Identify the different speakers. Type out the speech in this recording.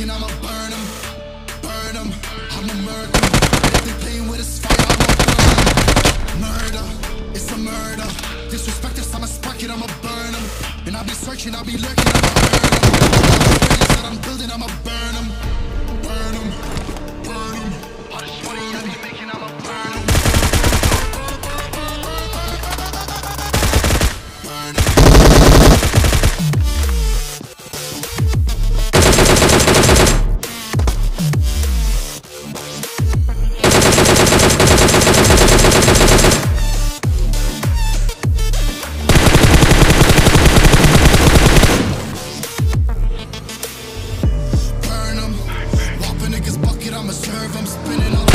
Speaker 1: thinking I'ma burn them, burn them. I'm American. If they playing with this fire, I'ma burn them. Murder, it's a murder. Disrespect us, I'ma spark it, I'ma burn them. And I'll be searching, I'll be lurking, I'ma burn them. I'ma serve 'em. Spinning all